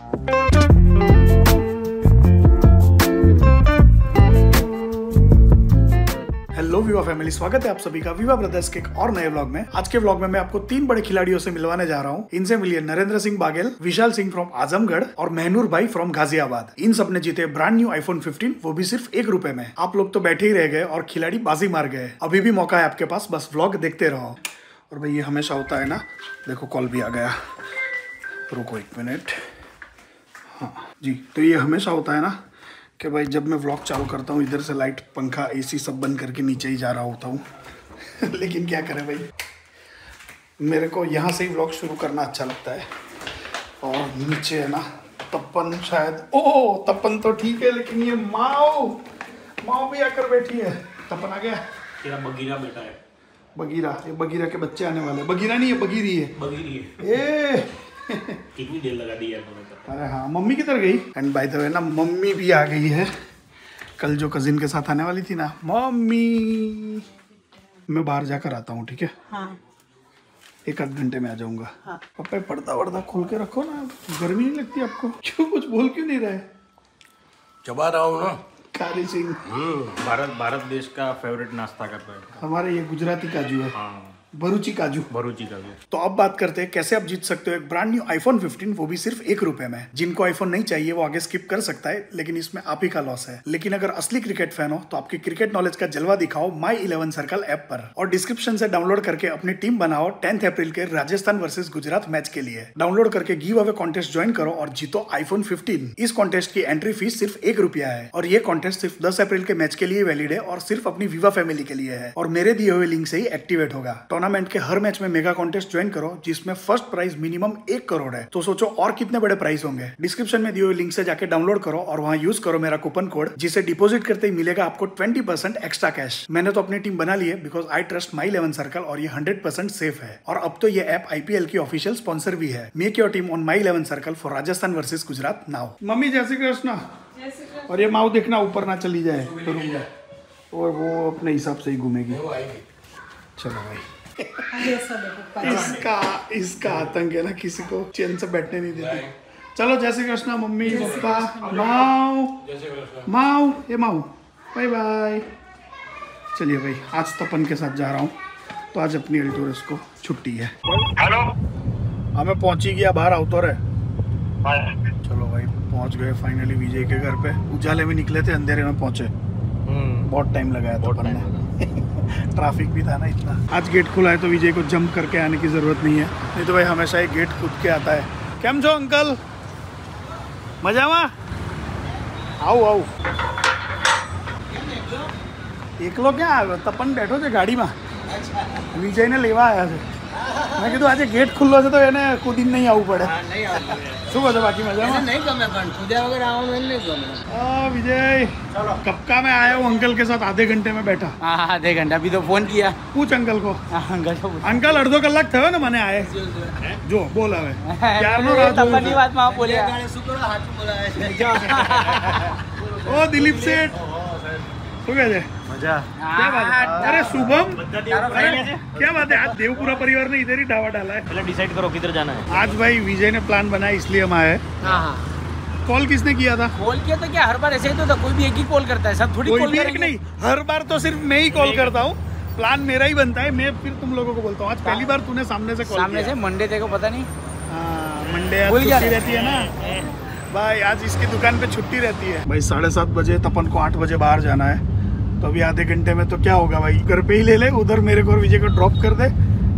Hello विवा family, स्वागत है आप सभी का विवा ब्रदर्स के एक और नए व्लॉग में। आज के व्लॉग में मैं आपको तीन बड़े खिलाड़ियों से मिलवाने जा रहा हूँ। इनसे मिलिए नरेंद्र सिंह बागेल, विशाल सिंह फ्रॉम आजमगढ़ और महनूर भाई फ्रॉम गाजियाबाद। इन सबने जीते ब्रांड न्यू आईफोन 15 वो भी सिर्फ़ एक रुपए में। आप लोग तो बैठे ही रह गए और खिलाड़ी बाजी मार गए। अभी भी मौका है आपके पास, बस व्लॉग देखते रहो। और भाई, ये हमेशा होता है ना, देखो कॉल भी आ गया। रुको एक मिनट जी तो ये हमेशा होता है ना कि भाई जब मैं व्लॉग चालू करता हूँ इधर से लाइट पंखा एसी सब बंद करके नीचे ही जा रहा होता हूँ। लेकिन क्या करें भाई? मेरे को यहाँ से ही व्लॉग शुरू करना अच्छा लगता है। और नीचे है ना तपन शायद। ओ तपन तो ठीक है लेकिन ये माओ माओ भी आकर बैठी है। तपन आ गया। तेरा बगीरा बेटा है। बगीरा ये बगीरा के बच्चे आने वाले बगीरा नहीं है बगीरी है। बगीरी है। ए कितनी देर लगा दी यार अरे हाँ मम्मी किधर गई? एंड बाय द वे ना मम्मी भी आ गई है। कल जो कजिन के साथ आने वाली थी ना मम्मी मैं बाहर जाकर आता हूँ ठीक है? हाँ। एक आध घंटे में आ जाऊँगा। हाँ। पापा ये पर्दा वर्दा खोल के रखो ना गर्मी नहीं लगती आपको? क्यों कुछ बोल क्यों नहीं रहे? चबा रहा हूँ ना। कारी सिंह। भारत भारत देश का फेवरेट नाश्ता करता है। हमारे ये गुजराती काजू है। हाँ। भरूची काजू। भरूची काजू। तो अब बात करते हैं कैसे आप जीत सकते हो। एक ब्रांड न्यू आईफोन 15 वो भी सिर्फ़ एक रुपए में जिनको आईफोन नहीं चाहिए वो आगे स्किप कर सकता है लेकिन इसमें आप ही का लॉस है। लेकिन अगर असली क्रिकेट फ़ैन हो तो आपकी क्रिकेट नॉलेज का जलवा दिखाओ माई इलेवन सर्कल ऐप पर। और डिस्क्रिप्शन से डाउनलोड करके अपनी टीम बनाओ टेंथ अप्रैल के राजस्थान वर्सेज गुजरात मैच के लिए। डाउनलोड करके गिव अवे कॉन्टेस्ट ज्वाइन करो और जीतो आईफोन 15 इस कॉन्टेस्ट की एंट्री फ़ीस सिर्फ़ एक रुपया है। और ये कॉन्टेस्ट सिर्फ़ 10 अप्रैल के मैच के लिए वैलिड है और सिर्फ़ अपनी विवा फैमिली के लिए है। और मेरे दिए हुए लिंक से ही एक्टिवेट होगा। टूर्नामेंट के हर मैच में मेगा कॉन्टेस्ट ज्वाइन करो जिसमें फ़र्स्ट प्राइज मिनिमम एक करोड़ है। तो सोचो और कितने बड़े प्राइस होंगे। डिस्क्रिप्शन में दिए हुए लिंक से जाके डाउनलोड करो और वहाँ यूज़ करो मेरा कूपन कोड जिसे डिपॉजिट करते ही मिलेगा आपको ट्वेंटी परसेंट एक्स्ट्रा कैश मैंने तो अपनी टीम बना ली है because I trust my eleven circle और ये हंड्रेड परसेंट सेफ़ है। और अब तो ये ऐप आईपीएल की ऑफिशियल स्पॉन्सर भी है। Make your team on my eleven circle for Rajasthan versus Gujarat now mummy जय श्री कृष्णा। और ये माऊ देखना ऊपर ना चली जाए रूम में और वो अपने हिसाब से ही घूमेगी। चलो भाई। इसका इसका आतंक है ना किसी को चैन से बैठने नहीं देते। चलो जय श्री कृष्णा मम्मी पापा माओ माओ ये माओ बाय बाय। चलिए भाई आज तपन के साथ जा रहा हूँ। तो आज अपनी एल्टोरस को छुट्टी है। हेलो। हाँ मैं पहुँच ही गया बाहर आउटोर है। चलो भाई पहुँच गए फाइनली विजय के घर पे। उजाले में निकले थे अंधेरे में पहुँचे। बहुत टाइम लगाया था ने। ट्रैफिक भी था ना इतना आज गेट खुला है तो विजय को जंप करके आने की जरूरत नहीं है नहीं तो भाई हमेशा ये गेट खुद के आता है કેમ છો અંકલ મજામાં આવું આવું એકલો ક્યાં આવ્યો તપન બેઠો છે ગાડીમાં વિજયને લેવા આવ્યા છે મેં કીધું આજે ગેટ ખુલ્લો છે તો એને કૂદીને નહીં આવવું પડે શું કહો છો બાકી મજામાં નહીં ગમે પણ કૂદ્યા વગર આવવાનું એને નહીં ગમે વિજય ચલો કપકા મેં આયા હું અંકલ के साथ आधे घंटे में बैठा हाँ आधे घंटा अभी तो फ़ोन किया पूछ अंकल को अंकल अंकल અડધો કલાક થયો ને મને આયે જો બોલ હવે ક્યારનો રાત તપની વાત માં બોલ્યા શું કરો હાચું બોલાવે છે ઓ દિલીપ શેઠ શું કહે છે क्या बात है अरे शुभम अरे, क्या बात है आज देवपुरा परिवार ने इधर ही ढावा डाला है पहले डिसाइड करो किधर जाना है आज भाई विजय ने प्लान बनाया इसलिए हम आए हाँ हाँ कॉल किसने किया था कॉल किया तो क्या हर बार ऐसे ही तो था कोई भी एक ही कॉल करता है सब थोड़ी कोई कॉल भी एक करेंगे नहीं हर बार तो सिर्फ मैं ही कॉल करता हूँ प्लान मेरा ही बनता है मैं फिर तुम लोगों को बोलता हूँ आज पहली बार तूने सामने से कॉल सामने से मंडे देखो पता नहीं हाँ मंडे आज भूल गया छुट्टी था। रहती है ना भाई आज इसकी दुकान पे छुट्टी रहती है। भाई साढ़े सात बजे तपन को आठ बजे बाहर जाना है। तो अभी आधे घंटे में तो क्या होगा भाई? घर पे ही ले ले उधर मेरे को और विजय को ड्रॉप कर दे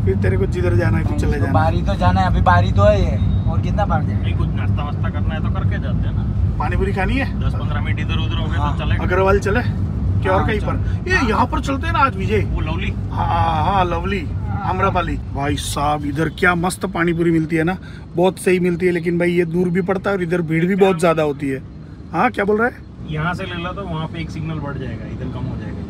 फिर तेरे को जिधर जाना है तू चले जाना। बारी तो जाना है अभी बारी तो है ये। और कितना बार जाए कुछ नाश्ता वास्ता करना है तो करके जाते हैं ना। पानी पूरी खानी है? दस पंद्रह मिनट इधर उधर हो गए हाँ। तो चलेगा। अग्रवाल चले? क्या और हाँ, कहीं पर? ये यहाँ पर चलते हैं ना आज विजय? वो लवली। हाँ हाँ लवली। आम्रपाली भाई साहब इधर क्या मस्त पानी पूरी मिलती है ना? बहुत सही मिलती है लेकिन भाई ये दूर भी पड़ता है और इधर भीड़ भी बहुत ज़्यादा होती है। हाँ क्या बोल रहा है? यहाँ से ले लो तो वहाँ पे एक सिग्नल बढ़ जाएगा इधर कम हो जाएगा।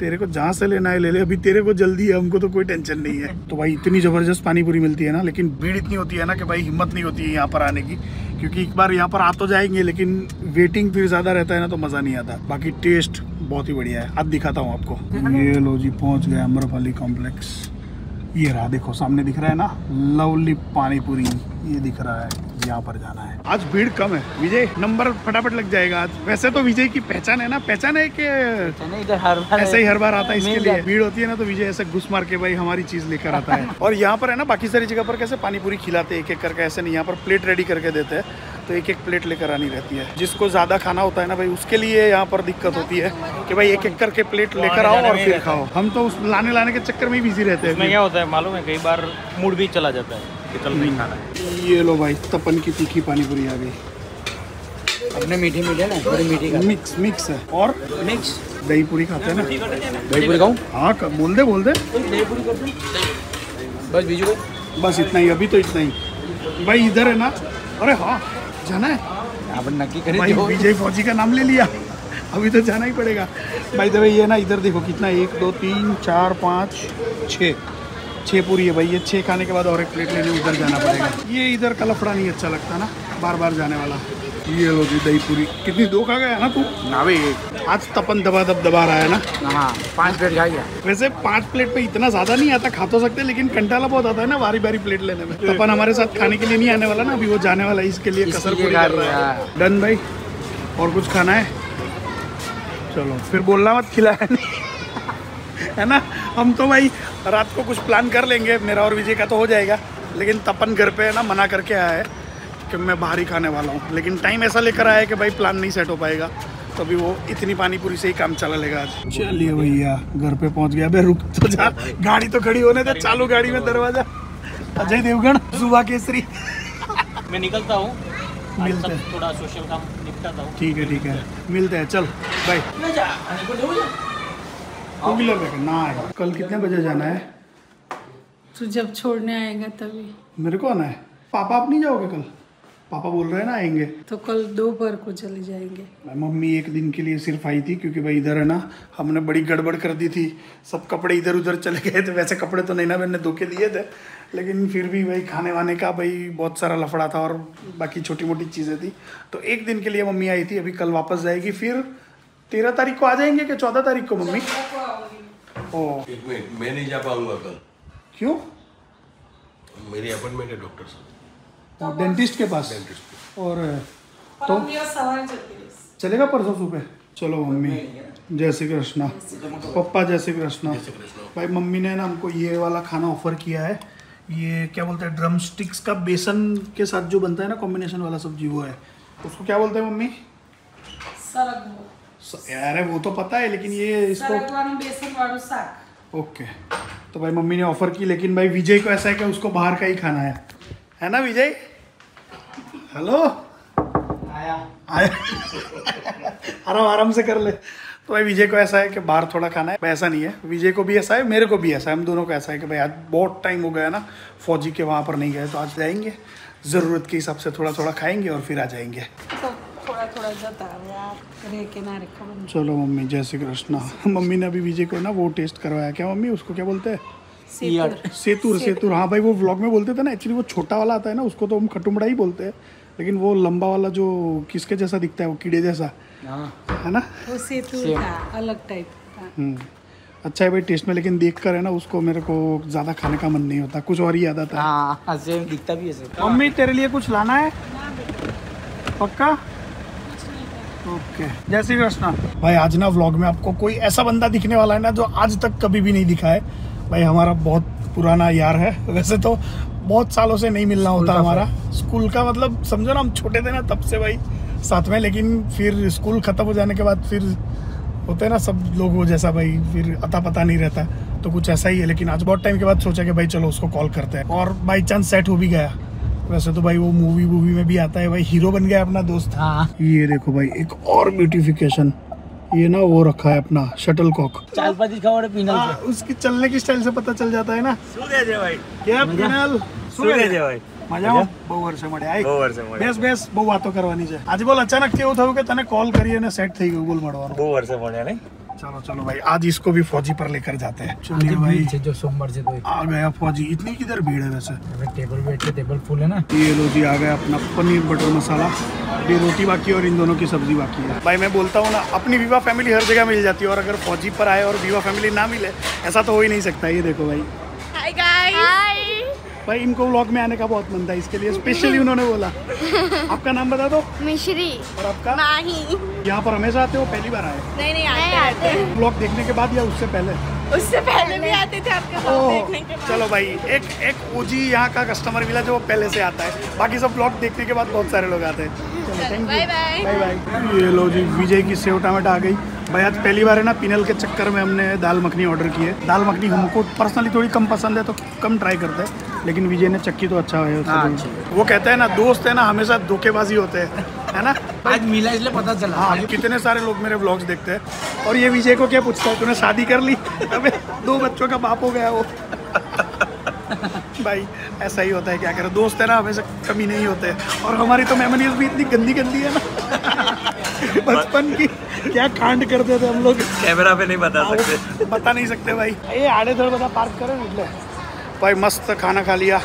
तेरे को जहाँ से लेना है ले ले। अभी तेरे को जल्दी है हमको तो कोई टेंशन नहीं है। तो भाई इतनी ज़बरदस्त पानी पूरी मिलती है ना लेकिन भीड़ इतनी होती है ना कि भाई हिम्मत नहीं होती है यहाँ पर आने की क्योंकि एक बार यहाँ पर आ तो जाएँगे लेकिन वेटिंग फिर ज़्यादा रहता है ना तो मज़ा नहीं आता। बाकी टेस्ट बहुत ही बढ़िया है। अब दिखाता हूँ आपको। ये लो जी पहुँच गए अमरपाली कॉम्प्लेक्स ये रहा, देखो, सामने दिख रहा है ना, लवली पानी पूरी ये दिख रहा है। यहाँ पर जाना है। आज भीड़ कम है। विजय नंबर फटाफट लग जाएगा आज। वैसे तो विजय की पहचान है ना? पहचान है कि इधर हर बार ऐसे ही हर बार आता है इसके लिए। भीड़ होती है ना तो विजय ऐसे घुस मार के भाई हमारी चीज़ लेकर आता है। और यहाँ पर है ना बाकी सारी जगह पर कैसे पानी पूरी खिलाते हैं एक एक करके ऐसे नहीं यहाँ पर प्लेट रेडी करके देते हैं तो एक एक प्लेट लेकर आनी रहती है। जिसको ज़्यादा खाना होता है ना भाई उसके लिए यहाँ पर दिक्कत होती है कि भाई एक एक करके प्लेट लेकर आओ और फिर खाओ। हम तो उस लाने लाने के चक्कर में ही बिज़ी रहते हैं क्या होता है मालूम है कई बार मूड भी चला जाता है कि चल नहीं खाना है। ये लो भाई तपन की तीखी पानी पूरी आ गई। अपने मीठे मीठे ना बड़ी मीठी का मिक्स मिक्स है। और मिक्स दही पूरी खाते हैं ना। दही पूरी खाऊं? हाँ बोल दे बोल दे। दही पूरी कर बस बीजू बस इतना ही अभी तो इतना ही। भाई इधर है ना। अरे हाँ जाना है। आपण नक्की करें भाई विजय फौजी का नाम ले लिया। अभी तो जाना ही पड़ेगा। भाई भाई ये ना इधर देखो कितना एक दो तीन चार पाँच छः। छः पूरी है भाई ये छः खाने के बाद और एक प्लेट लेने उधर जाना पड़ेगा। ये इधर का लफड़ा नहीं अच्छा लगता ना बार बार जाने वाला। ये लो जी दही पूरी। कितनी दो खा गया ना तू? ना भाई। आज तपन दबा दब दबा रहा है ना। हाँ पाँच प्लेट खा गया वैसे पाँच प्लेट पे इतना ज़्यादा नहीं आता खा तो सकते लेकिन कंटाला बहुत आता है ना बारी बारी प्लेट लेने में। तपन हमारे साथ खाने के लिए नहीं आने वाला ना अभी वो जाने वाला है इसके लिए कसर पूरी कर रहा है। है। डन भाई और कुछ खाना है? चलो फिर बोलना मत खिलाया है ना? हम तो भाई रात को कुछ प्लान कर लेंगे मेरा और विजय का तो हो जाएगा। लेकिन तपन घर पे है ना मना करके आया है कि मैं बाहर ही खाने वाला हूँ। लेकिन टाइम ऐसा लेकर आया है कि भाई प्लान नहीं सेट हो पाएगा तो अभी वो इतनी पानी पूरी से ही काम चला लेगा आज। चलिए भैया घर पे पहुँच गया। बे रुक तो जा। गाड़ी तो खड़ी होने दे चालू गाड़ी में दरवाज़ा। अजय देवगन सुबह केसरी। मैं निकलता हूँ। मिलते हैं। थोड़ा सोशल काम निपटाता हूँ। ठीक है ठीक है। मिलते हैं चल बाय ना कल कितने बजे जाना है? तू जब छोड़ने आएगा तभी। मेरे को आना है। पापा आप नहीं जाओगे कल? पापा बोल रहे हैं ना आएँगे। तो कल दोपहर को चले जाएँगे। मम्मी एक दिन के लिए सिर्फ़ आई थी क्योंकि भाई इधर है ना हमने बड़ी गड़बड़ कर दी थी। सब कपड़े इधर उधर चले गए थे। वैसे कपड़े तो नहीं ना मैंने धोके दिए थे लेकिन फिर भी भाई खाने वाने का भाई बहुत सारा लफड़ा था और बाकी छोटी मोटी चीज़ें थी। तो एक दिन के लिए मम्मी आई थी अभी कल वापस जाएगी फिर। तेरह तारीख को आ जाएँगे कि चौदह तारीख को मम्मी? ओ एक मिनट मैं नहीं जा पाऊँगा कल। क्यों? मेरी अपॉइंटमेंट है डॉक्टर से और डेंटिस्ट के पास? डेंटिस्ट और तो चलेगा परसों सुबह? चलो मम्मी। जय श्री कृष्णा। पप्पा जय श्री कृष्णा। भाई मम्मी ने ना हमको ये वाला खाना ऑफ़र किया है। ये क्या बोलते हैं ड्रम स्टिक्स का बेसन के साथ जो बनता है ना कॉम्बिनेशन वाला सब्ज़ी वो है। उसको क्या बोलते हैं मम्मी? यार है वो तो पता है लेकिन ये इसको ओके। तो भाई मम्मी ने ऑफ़र की लेकिन भाई विजय को ऐसा है कि उसको बाहर का ही खाना है। है ना विजय? हेलो आया। आया। आराम आराम से कर ले। तो भाई विजय को ऐसा है कि बाहर थोड़ा खाना है ऐसा नहीं है। विजय को भी ऐसा है मेरे को भी ऐसा है। हम दोनों को ऐसा है कि भाई आज बहुत टाइम हो गया ना फौजी के वहाँ पर नहीं गए तो आज जाएँगे। ज़रूरत के हिसाब से थोड़ा थोड़ा खाएँगे और फिर आ जाएँगे। तो थोड़ा थोड़ा जाता है चलो मम्मी जय श्री कृष्ण। मम्मी ने अभी विजय को ना वो टेस्ट करवाया। क्या मम्मी उसको क्या बोलते हैं? सेतुर। सेतुर हाँ भाई वो व्लॉग में बोलते थे ना एक्चुअली वो छोटा वाला आता है ना उसको तो हम खटुमड़ा ही बोलते हैं। लेकिन वो लंबा वाला जो किसके जैसा दिखता है वो कीड़े जैसा। हाँ। है। ना? वो सेतुर था अलग टाइप का। हम्म। अच्छा है भाई टेस्ट में लेकिन देख कर है ना उसको मेरे को ज़्यादा खाने का मन नहीं होता। कुछ और ही याद आता है। हाँ, दिखता भी है मम्मी तेरे लिए कुछ लाना है? पक्का? ओके जय श्री कृष्णा। भाई आज ना व्लॉग में आपको कोई ऐसा बंदा दिखने वाला है ना जो आज तक कभी भी नहीं दिखा है। भाई हमारा बहुत पुराना यार है। वैसे तो बहुत सालों से नहीं मिलना होता हमारा। स्कूल का मतलब समझो ना हम छोटे थे ना तब से भाई साथ में लेकिन फिर स्कूल खत्म हो जाने के बाद फिर होते हैं ना सब लोग वो जैसा भाई फिर अता पता नहीं रहता। तो कुछ ऐसा ही है लेकिन आज बहुत टाइम के बाद सोचा कि भाई चलो उसको कॉल करते हैं। और बाई चांस सेट हो भी गया। वैसे तो भाई वो मूवी वूवी में भी आता है भाई हीरो बन गया अपना दोस्त हाँ ये देखो भाई एक और ब्यूटिफिकेशन ये ना वो रखा है अपना शटल कॉक चाल पाती खाओ पीनल हाँ, उसकी चलने की स्टाइल से पता चल जाता है ना क्या पिनल મજામાં બહુ વર્ષે મળ્યા આય. બહુ વર્ષે મળ્યા. બેસ બેસ બહુ વાતો કરવાની છે આજે બોલ અચાનક કેવું થયું કે તને કોલ કરી અને સેટ થઈ ગયું બોલ મળવાનું બહુ વર્ષે મળ્યા નહીં चलो चलो भाई आज इसको भी फौजी पर लेकर जाते हैं। चलिए भाई। जो सोमवार से आ गया फौजी इतनी किधर भीड़ है वैसे? टेबल बैठे टेबल फूल है ना। ये लो जी आ गया अपना पनीर बटर मसाला। ये रोटी बाकी है और इन दोनों की सब्ज़ी बाकी है। भाई मैं बोलता हूँ ना अपनी विवाह फैमिली हर जगह मिल जाती है और अगर फौजी पर आए और विवाह फैमिली ना मिले ऐसा तो हो ही नहीं सकता ये देखो भाई। भाई इनको व्लॉग में आने का बहुत मन था इसके लिए स्पेशली उन्होंने बोला। आपका नाम बता दो। मिश्री। और आपका? माही। यहाँ पर हमेशा आते हो पहली बार आए? नहीं नहीं आते आते व्लॉग देखने के बाद या उससे पहले? उससे पहले भी आते थे आपके ओह, देखने के बाद। चलो भाई एक एक ओजी यहाँ का कस्टमर मिला जो पहले से आता है। बाकी सब ब्लॉग देखने के बाद बहुत सारे लोग आते हैं। चलो thank you bye bye bye bye ये लो जी विजय की सेव टमाटर आ गई। भाई आज पहली बार है ना पिनल के चक्कर में हमने दाल मखनी ऑर्डर की है। दाल मखनी हमको पर्सनली थोड़ी कम पसंद है तो कम ट्राई करते हैं। लेकिन विजय ने चक्की तो अच्छा है वो कहते हैं ना दोस्त है ना हमेशा धोखेबाजी होते हैं। है ना? आज मिला इसलिए पता चला। हाँ कितने सारे लोग मेरे ब्लॉग्स देखते हैं। और ये विजय को क्या पूछता है? तूने शादी कर ली? अबे दो बच्चों का बाप हो गया वो। भाई ऐसा ही होता है क्या करें? दोस्त है ना हमेशा कमी नहीं होते। और हमारी तो मेमोरीज भी इतनी गंदी गंदी है ना। बचपन की क्या कांड करते थे हम लोग। कैमरा पे नहीं बता सकते। बता नहीं सकते भाई। ये आड़े धड़ बता पार्क करें निकले भाई मस्त खाना खा लिया।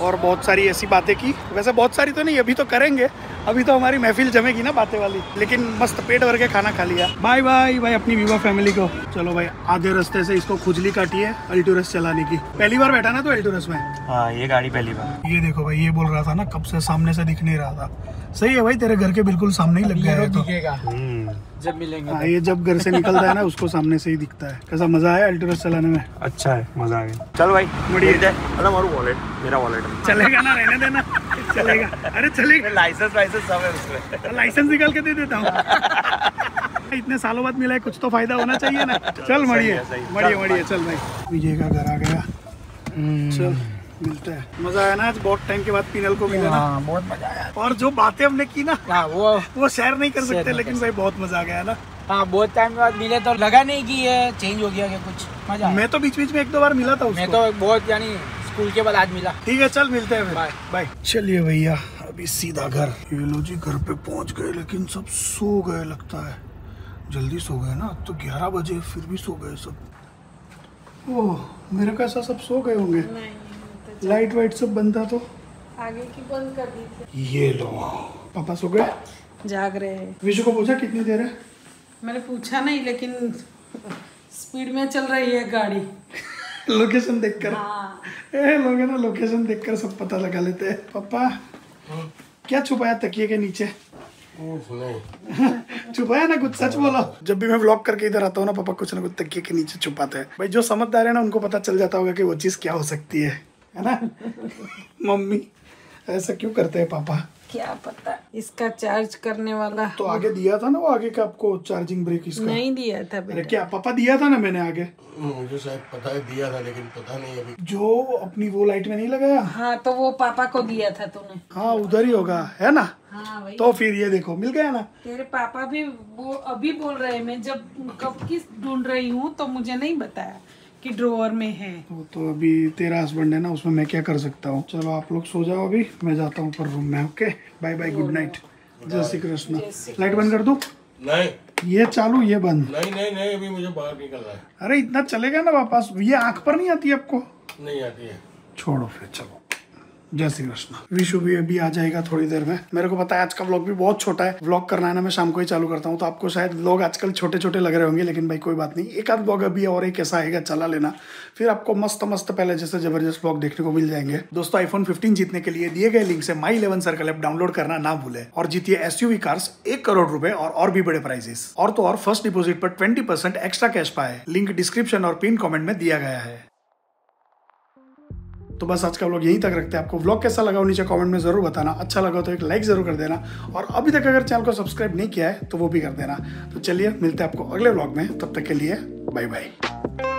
और बहुत सारी ऐसी बातें की। वैसे बहुत सारी तो नहीं अभी तो करेंगे। अभी तो हमारी महफिल जमेगी ना बातें वाली लेकिन मस्त पेट भर के खाना खा लिया। बाय बाय भाई अपनी विवा फैमिली को। चलो भाई आधे रस्ते से इसको खुजली काटी है अल्टूरस चलाने की। पहली बार बैठा ना तो अल्टूरस में? हाँ ये गाड़ी पहली बार। ये देखो भाई ये बोल रहा था ना कब से सामने से दिख नहीं रहा था। सही है भाई तेरे घर के बिल्कुल सामने ही लग गया है तो। दिखेगा जब मिलेंगे हाँ ये जब घर से निकलता है ना उसको सामने से ही दिखता है। कैसा मज़ा आया अल्टूरस चलाने में? अच्छा है मज़ा आ गया। चल भाई। अरे मारू वॉलेट मेरा वॉलेट चलेगा ना रहने देना। चलेगा। अरे चलेगा। लाइसेंस वाइसेंस सब है उसमें। लाइसेंस निकाल के दे देता हूँ। इतने सालों बाद मिला है कुछ तो फ़ायदा होना चाहिए ना। चल मड़िए है, मड़िए चल, मड़िए चल भाई। विजय का घर आ गया। चल। मिलते हैं। मज़ा आया ना आज? बहुत टाइम के बाद पिनल को मिला ना। हाँ बहुत मज़ा आया। और जो बातें हमने की ना हाँ वो वो शेयर नहीं कर सकते लेकिन भाई बहुत मज़ा आ गया ना। हाँ बहुत टाइम के बाद मिले तो लगा नहीं कि ये चेंज हो गया क्या कुछ। मज़ा मैं तो बीच बीच में एक दो बार मिला था मैं तो बहुत यानी स्कूल के बाद आज मिला। ठीक है चल मिलते हैं Bye. बाय चलिए भैया अभी सीधा घर। ये लो जी घर पे पहुँच गए लेकिन सब सो गए लगता है। जल्दी सो गए ना अब तो ग्यारह बजे फिर भी सो गए सब। ओह मेरे को ऐसा सब सो गए होंगे? लाइट वाइट सब बंद था तो? आगे की बंद कर दी थी। ये लो पापा सो गए? जाग रहे हैं। विशु को पूछा कितनी देर है? मैंने पूछा नहीं लेकिन स्पीड में चल रही है गाड़ी। लोकेशन देखकर। हाँ। ए लोग ना लोकेशन देखकर सब पता लगा लेते हैं। पापा क्या छुपाया तकिए के नीचे? छुपाया ना कुछ सच बोलो। जब भी मैं व्लॉग करके इधर आता हूँ ना पापा कुछ ना कुछ तकिए के नीचे छुपाते हैं। भाई जो समझदार है ना उनको पता चल जाता होगा कि वो चीज़ क्या हो सकती है। है ना? मम्मी ऐसा क्यों करते हैं पापा? क्या पता इसका चार्ज करने वाला तो आगे दिया था ना वो आगे का आपको चार्जिंग ब्रेक इसका? नहीं दिया था अरे क्या पापा दिया था ना मैंने आगे? मुझे शायद पता है दिया था लेकिन पता नहीं अभी। जो अपनी वो लाइट में नहीं लगाया? हाँ तो वो पापा को दिया था तूने। हाँ उधर ही होगा है ना? हाँ तो फिर ये देखो मिल गया ना? तेरे पापा भी वो अभी बोल रहे हैं मैं जब कब की ढूंढ रही हूँ तो मुझे नहीं बताया। कि ड्रॉअर में है। वो तो अभी तेरा हस्बैंड है ना उसमें मैं क्या कर सकता हूँ? चलो आप लोग सो जाओ अभी मैं जाता हूँ ऊपर रूम में okay bye bye good night जय श्री कृष्ण। लाइट बंद कर दो। नहीं। ये चालू ये बंद। नहीं नहीं नहीं अभी मुझे बाहर निकलना है। अरे इतना चलेगा ना वापस ये आँख पर नहीं आती आपको? नहीं आती है। छोड़ो फिर चलो। जय श्री कृष्ण। विशु भी अभी आ जाएगा थोड़ी देर में। मेरे को पता है आज का व्लॉग भी बहुत छोटा है। व्लॉग करना है ना, मैं शाम को ही चालू करता हूँ तो आपको शायद व्लॉग आजकल छोटे छोटे लग रहे होंगे, लेकिन भाई कोई बात नहीं। एक आध व्लॉग अभी और एक ऐसा आएगा, चला लेना। फिर आपको मस्त मस्त पहले जैसे ज़बरदस्त व्लॉग देखने को मिल जाएँगे। दोस्तों आईफोन 15 जीतने के लिए दिए गए लिंक से my eleven circle app download करना ना भूले। और जीतिए एस कार्स एक करोड़ रुपए और और भी बड़े प्राइजेस और तो और फ़र्स्ट डिपोजिट पर ट्वेंटी एक्स्ट्रा कैश पाए। लिंक डिस्क्रिप्शन और पिन कॉमेंट में दिया गया है। तो बस आज का व्लॉग यहीं तक रखते हैं। आपको व्लॉग कैसा लगा हो नीचे कमेंट में ज़रूर बताना। अच्छा लगा तो एक लाइक ज़रूर कर देना। और अभी तक अगर चैनल को सब्सक्राइब नहीं किया है तो वो भी कर देना। तो चलिए, मिलते हैं आपको अगले ब्लॉग में। तब तक के लिए बाय बाय